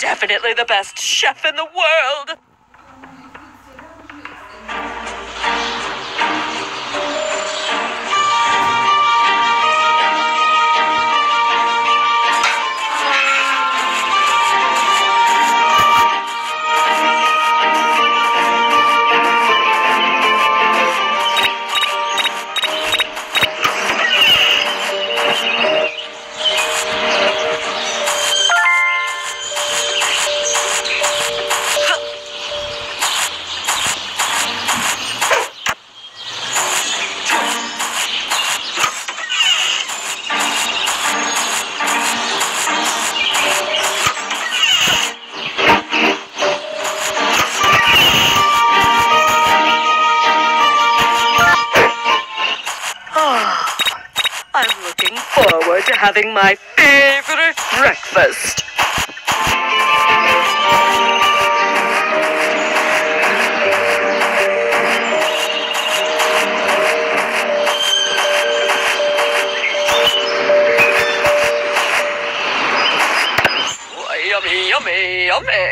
definitely the best chef in the world. forward to having my favorite breakfast. Yummy, yummy, yummy.